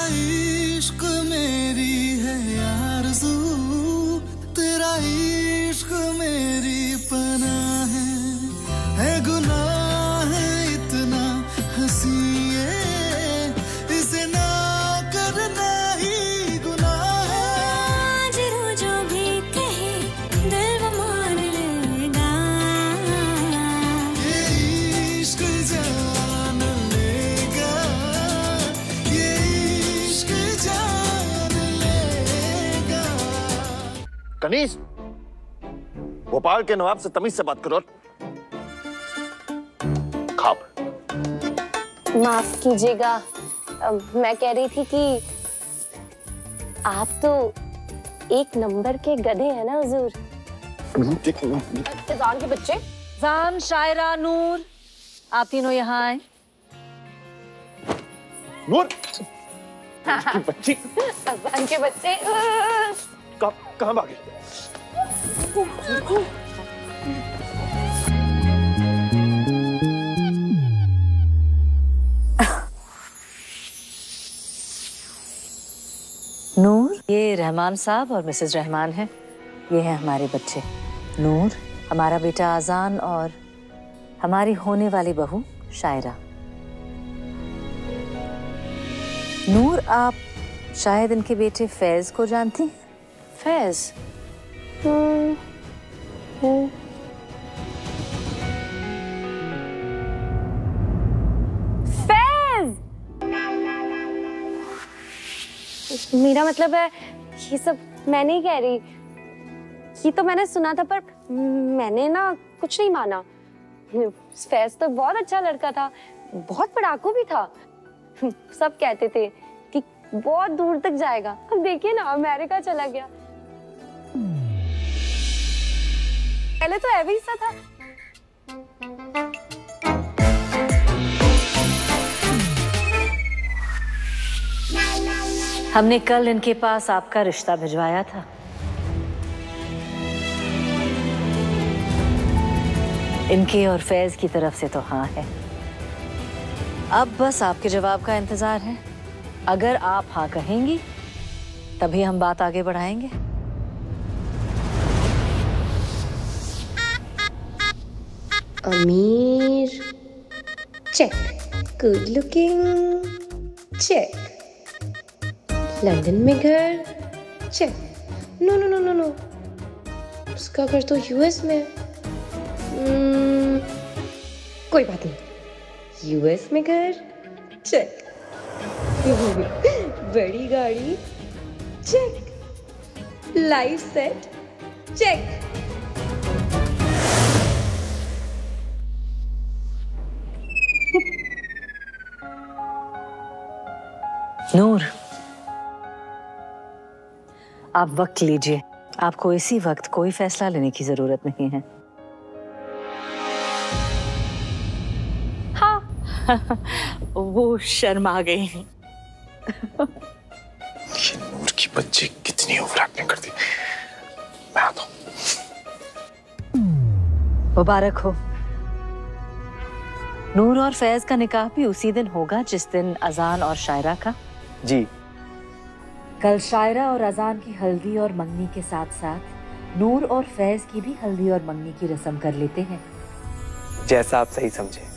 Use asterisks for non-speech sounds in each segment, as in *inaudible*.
aşkım कनीज Bhopal के नवाब से तमीज से बात करो खाओ। माफ़ कीजिएगा। मैं कह रही थी कि आप तो एक नंबर के गधे हैं ना हुजूर? जान के बच्चे। जान शायरा नूर आप तीनों यहाँ आए नूर! *laughs* की बच्ची। अजान के बच्चे। कहाँ भागे नूर ये रहमान साहब और मिसेस रहमान हैं ये हैं हमारे बच्चे नूर हमारा बेटा आजान और हमारी होने वाली बहू शायरा नूर आप शायद इनके बेटे फैज को जानती हैं? हम्म, फैज मेरा मतलब है ये सब मैं नहीं कह रही। ये तो मैंने सुना था पर मैंने ना कुछ नहीं माना। फैज तो बहुत अच्छा लड़का था बहुत पढ़ाकू भी था। सब कहते थे कि बहुत दूर तक जाएगा। अब देखिए ना अमेरिका चला गया। पहले तो ही सा था। हमने कल इनके पास आपका रिश्ता भिजवाया था। इनके और फैज की तरफ़ से तो हाँ है। अब बस आपके जवाब का इंतज़ार है। अगर आप हाँ कहेंगी, तभी हम बात आगे बढ़ाएँगे। अमीर check good looking check London में घर check no no no no no उसका घर तो यूएस में। Hmm, कोई बात नहीं। यूएस में घर? चेक बड़ी गाड़ी। Check life set check Noor. आप वक्त लीजिए। आपको इसी वक्त कोई फैसला लेने की ज़रूरत नहीं है। हाँ। वो शर्मा गई। ये नूर की बच्ची कितनी ओवर एक्टिंग करती। मैं आता हूँ। मुबारक हो। नूर और फैज का निकाह भी उसी दिन होगा जिस दिन अजान और शायरा का। जी। कल शायरा और अजान की हल्दी और मंगनी के साथ साथ नूर और फैज की भी हल्दी और मंगनी की रस्म कर लेते हैं। जैसा आप सही समझे।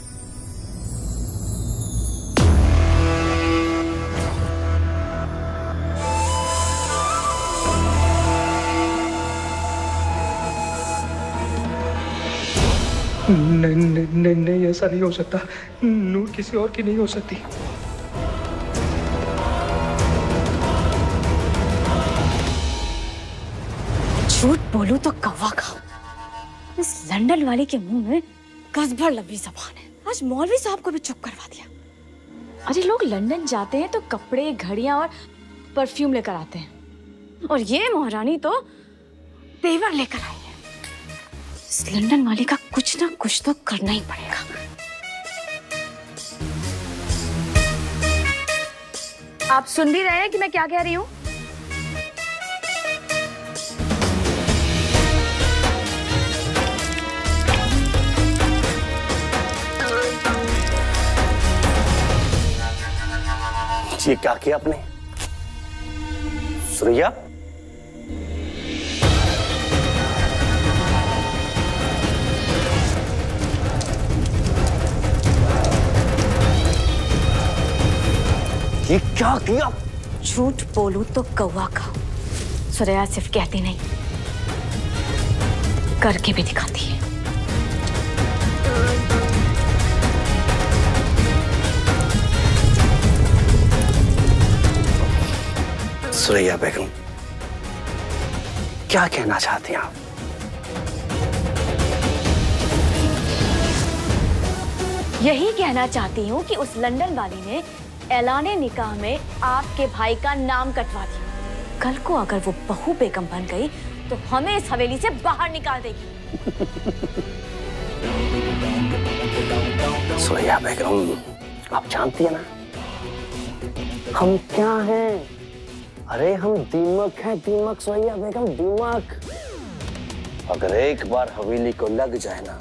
नहीं नहीं नहीं नहीं ऐसा नहीं हो सकता। नूर किसी और की नहीं हो सकती। झूठ बोलूँ तो कौवा खाओ इस लंडन वाले के मुँह में गज भर लंबी जबान है। आज मौलवी साहब को भी चुप करवा दिया। अरे लोग लंदन जाते हैं तो कपड़े घड़ियाँ और परफ्यूम लेकर आते हैं। और ये महारानी तो तेवर लेकर आई है। इस लंदन वाले का कुछ ना कुछ तो करना ही पड़ेगा। आप सुन भी रहे हैं कि मैं क्या कह रही हूँ? ये क्या किया आपने? सुरैया ये क्या किया? झूठ बोलू तो कौवा खाओ सुरैया सिर्फ़ कहती नहीं, करके भी दिखाती है। सुरैया बेगम क्या कहना चाहती हैं आप? यही कहना चाहती हूँ कि उस लंदन वाली ने ऐलाने निकाह में आपके भाई का नाम कटवा दिया। कल को अगर वो बहू बेगम बन गई तो हमें इस हवेली से बाहर निकाल देगी। सुरैया बेगम आप जानती है ना हम क्या हैं? अरे हम दीमक हैं, दीमक सुरैया बेगम दीमक। अगर एक बार हवेली को लग जाए ना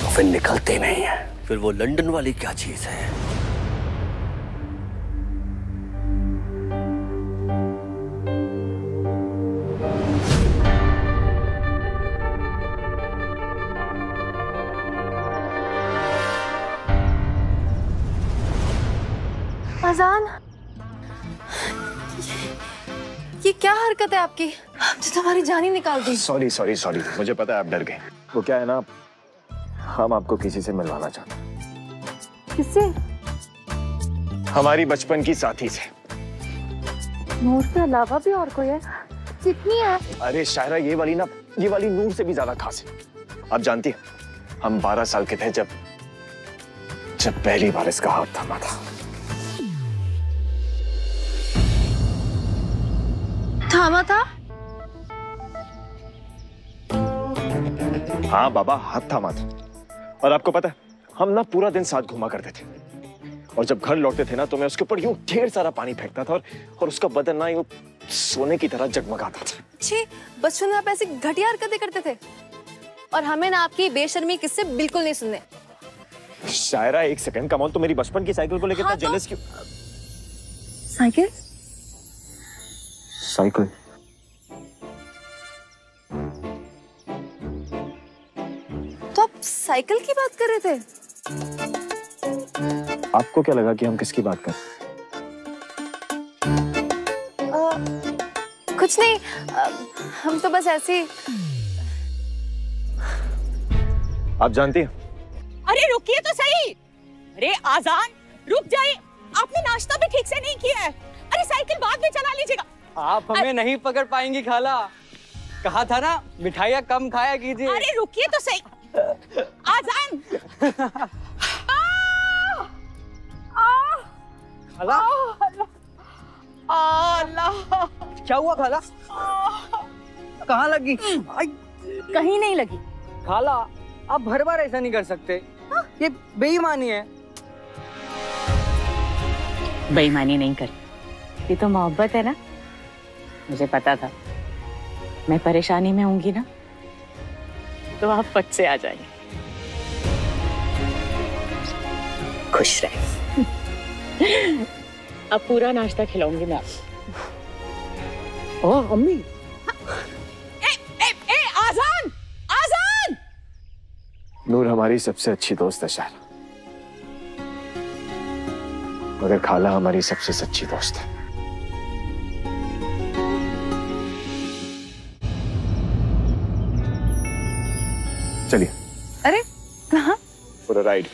तो फिर निकलते नहीं है। फिर वो लंदन वाली क्या चीज़ है? अजान क्या हरकत है आपकी? आपने तो हमारी जान ही निकाल दी। सॉरी सॉरी सॉरी मुझे पता है आप डर गए। वो क्या है ना हम आपको किसी से मिलवाना चाहते किससे? हमारी बचपन की साथी से। नूर के अलावा भी और कोई है? कितनी है? अरे शायरा ये वाली ना ये वाली नूर से भी ज़्यादा खास है। आप जानती हैं हम 12 साल के थे जब जब पहली बार इसका हाथ थमा था। थामा था? हाँ बाबा हाथ थामा था। और आपको पता है हम ना पूरा दिन साथ घूमा करते थे। और जब घर लौटते थे ना तो मैं उसके ऊपर यूँ ढेर सारा पानी फेंकता था और और उसका बदन ना यूँ सोने की तरह जगमगाता था। छी बचपन में आप ऐसी घटिया हरकतें करते थे। और हमें ना आपकी बेशर्मी किससे बिल्कुल नहीं सुनने। शायरा एक सेकंड कमॉन तो मेरी बचपन की साइकिल को लेकर हाँ, तो- जेलस क्यों साइकिल? साइकिल तो आप साइकिल की बात कर रहे थे? आपको क्या लगा कि हम किसकी बात कर अ, कुछ नहीं अ, हम तो बस ऐसे ही आप जानती हैं? अरे रुकिए तो सही। अरे आजान रुक जाइए। आपने नाश्ता भी ठीक से नहीं किया है। अरे साइकिल बाद में चला लीजिएगा। आप हमें नहीं पकड़ पाएँगी खाला। कहा था ना मिठाइयाँ कम खाया कीजिए। अरे रुकिए तो सही। आजान *laughs* खाला। अल्लाह। क्या हुआ खाला? कहाँ लगी? कहीं नहीं लगी। खाला आप हर बार ऐसा नहीं कर सकते। हा? ये बेईमानी है। बेईमानी नहीं कर। ये तो मोहब्बत है ना? मुझे पता था। मैं परेशानी में होंगी ना? तो आप फट से आ जाएँगे खुश रहे। *laughs* अब पूरा नाश्ता खिलाऊँगी मैं। आपको अम्मी। ए, ए, ए, आजान! आजान! नूर हमारी सबसे अच्छी दोस्त है शायरा मगर खाला हमारी सबसे सच्ची दोस्त है। चलिए। अरे कहा? राइड